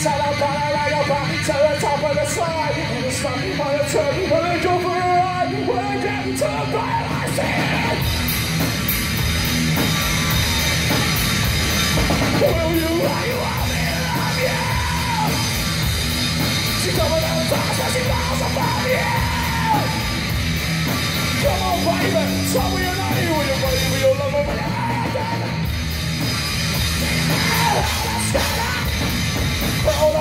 tell her about her lay up tell her top of the slide on the turn, when I for a ride When I get to the fire, I Will you, will you, love me, love you She coming down fast, she falls above you Come on, baby, are not are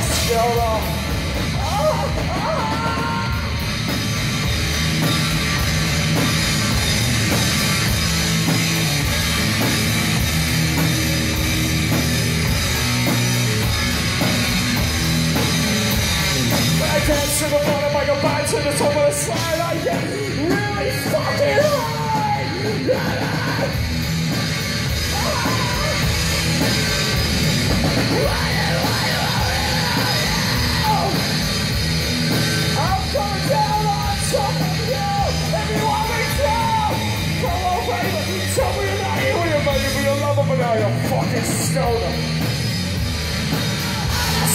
the! Oh, oh. I can't a bite to the top of the side. I get really fucking high. You're loving me now, you fucking stoner.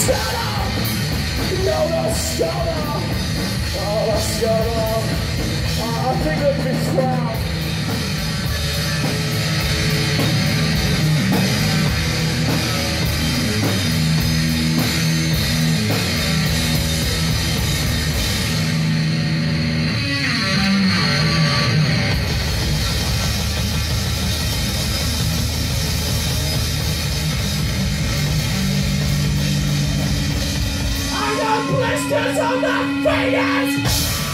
Stoner. No, no. Oh. Oh, I think it'd be proud. Blisters on the fingers!